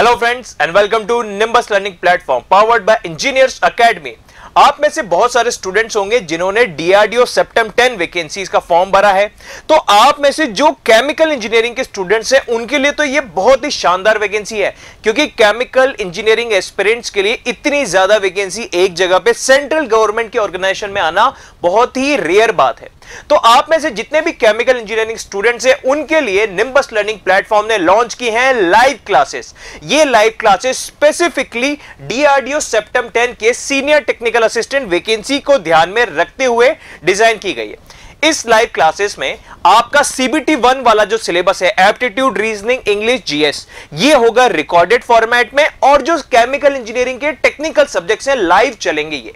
friends and welcome to Nimbus learning platform powered by Engineers Academy. आप में से बहुत सारे स्टूडेंट्स होंगे जिन्होंने डीआरडीओ सेप्टम 10 वैकेंसीज का फॉर्म भरा है। तो आप में से जो केमिकल इंजीनियरिंग के स्टूडेंट्स हैं, उनके लिए तो ये बहुत ही शानदार वैकेंसी है। क्योंकि केमिकल इंजीनियरिंग एस्पिरेंट्स के लिए इतनी ज़्यादा वैकेंसी एक जगह पे सेंट्रल गवर्नमेंट के ऑर्गेनाइजेशन में आना बहुत ही रेयर बात है। तो आप में से जितने भी केमिकल इंजीनियरिंग स्टूडेंट्स हैं, उनके लिए निम्बस लर्निंग प्लेटफॉर्म ने लॉन्च की हैं लाइव क्लासेस ये live classes specifically DRDO CEPTAM 10 के सीनियर टेक्निकल असिस्टेंट वैकेंसी को ध्यान में रखते हुए डिज़ाइन की गई है। इस लाइव क्लासेस में आपका सीबीटी वन वाला जो सिलेबस है एप्टीट्यूड रीजनिंग इंग्लिश जीएस ये होगा रिकॉर्डेड फॉर्मेट में और जो केमिकल इंजीनियरिंग के टेक्निकल सब्जेक्ट्स हैं लाइव चलेंगे ये।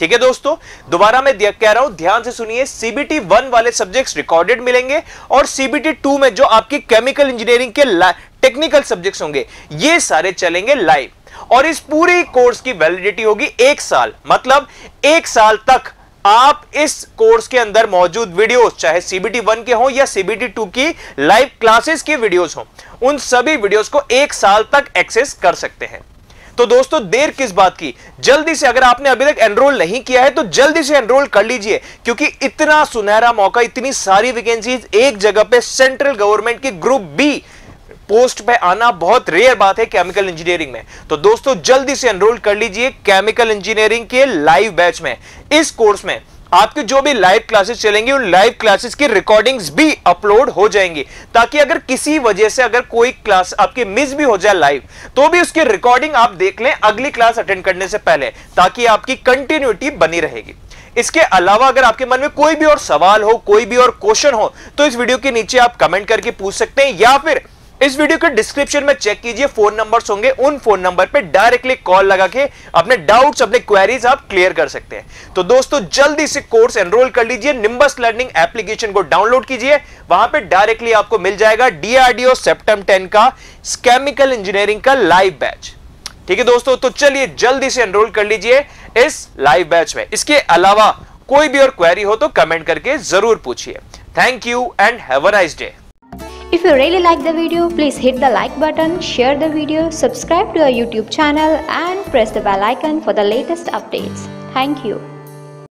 ठीक है दोस्तों, दोबारा मैं कह रहा हूँ, ध्यान से सुनिए सीबीटी वन वाले सब्जेक्ट्स रिकॉर्डेड मिलेंगे और सीबीटी टू में जो आपकी केमिकल इंजीनियरिंग के टेक्निकल सब्जेक्ट्स होंगे, ये सारे चलेंगे लाइव और इस पूरी कोर्स की वैलिडिटी होगी एक साल मतलब एक साल तक आप इस कोर्स के अंदर मौजूद वीडियोस चाहे सीबीटी वन के हो या सीबीटी टू की लाइव क्लासेस की वीडियोस हो, उन सभी वीडियोस को एक साल तक एक्सेस कर सकते हैं। तो दोस्तों, देर किस बात की? जल्दी से अगर आपने अभी तक एनरोल नहीं किया है तो जल्दी से एनरोल कर लीजिए, क्योंकि इतना सुनहरा मौका, इतनी सारी वैकेंसीज एक जगह पे सेंट्रल गवर्नमेंट की ग्रुप बी पोस्ट पे आना बहुत रेयर बात है केमिकल इंजीनियरिंग में। तो दोस्तों, जल्दी से एनरोल कर लीजिए केमिकल इंजीनियरिंग के लाइव बैच में। इस कोर्स में आपके जो भी लाइव क्लासेस चलेंगे, उन लाइव क्लासेस की रिकॉर्डिंग्स भी अपलोड हो जाएँगी। ताकि अगर किसी वजह से अगर कोई क्लास आपकी मिस भी हो जाए लाइव तो भी उसकी रिकॉर्डिंग आप देख लें अगली क्लास अटेंड करने से पहले, ताकि आपकी कंटिन्यूटी बनी रहेगी। इसके अलावा अगर आपके मन में कोई भी और सवाल हो, कोई भी और क्वेश्चन हो तो इस वीडियो के नीचे आप कमेंट करके पूछ सकते हैं, या फिर इस वीडियो के डिस्क्रिप्शन में चेक कीजिए, फ़ोन नंबर्स होंगे, उन फ़ोन नंबर पे डायरेक्टली कॉल लगा के अपने डाउट्स, अपने क्वेरीज आप क्लियर कर सकते हैं। तो दोस्तों, जल्दी से कोर्स एनरोल कर लीजिए निम्बस लर्निंग एप्लीकेशन को डाउनलोड कीजिए। वहाँ पे डायरेक्टली आपको मिल जाएगा डीआरडीओ सेप्टम 10 का केमिकल इंजीनियरिंग का लाइव बैच ठीक है दोस्तों तो चलिए जल्दी से एनरोल कर लीजिए इस लाइव बैच में। इसके अलावा कोई भी और क्वेरी हो तो कमेंट करके ज़रूर पूछिए। Thank you and have a nice day If you really like the video, please hit the like button, share the video, subscribe to our YouTube channel and press the bell icon for the latest updates. Thank you.